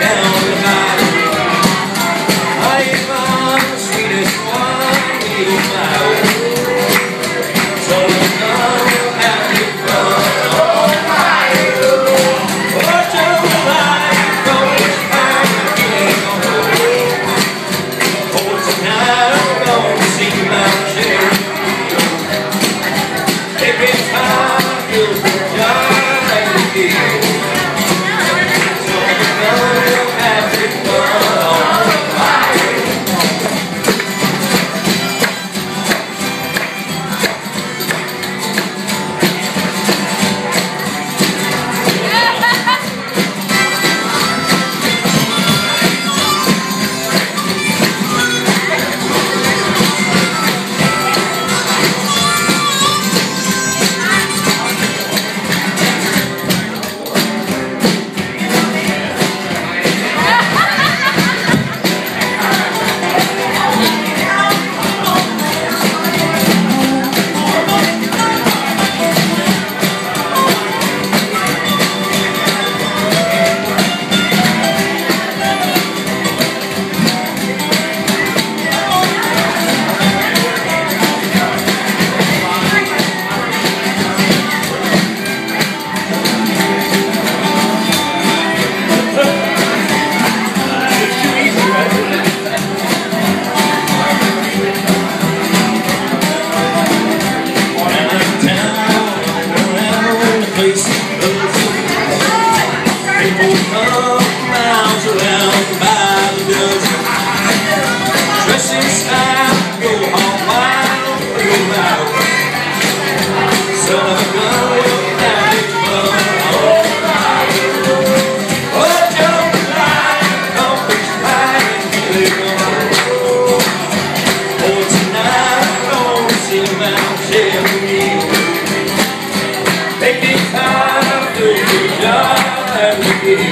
down. Taking time to be done